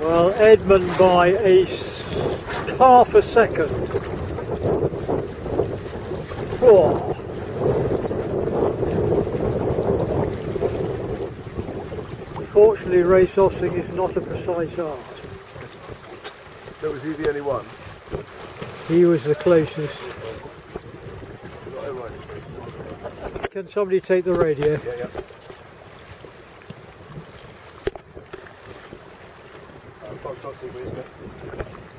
Well, Edmund by a half a second. Four. Fortunately, race horsing is not a precise art. So was he the only one? He was the closest. Oh. Can somebody take the radio? Yeah, yeah. Oh, Please,